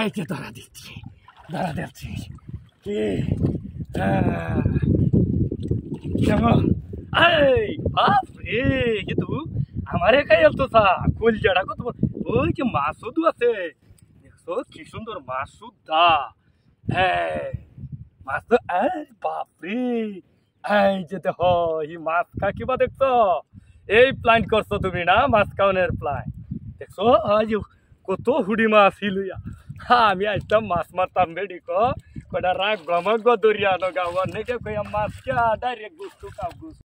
এই যে ধরা দিচ্ছি ধরা দিচ্ছি। কি? এই, বাপ রে, কিন্তু আমারে খাই তো সা কোল জাড়া। ওই যে মাসুদ আছে। দেখছ, কি সুন্দর মাসুদ দা। এই মাছ তো বাপ রে। এই যে দেখ, এই মাছ কিবা দেখছ? এই প্ল্যান করছ তুমি না, মাছ খাওয়ানোর প্ল্যান দেখছ কত হুডি মাছ হিলুয়া হ্যাঁ আমি আসতাম মাছ মারতাম বেডি কটা রাগ গমক দরিয়া নো গাওয়ার। নেকে কই মাছ কে ডাইরেক্ট গুস্তু কাউ গুস্তু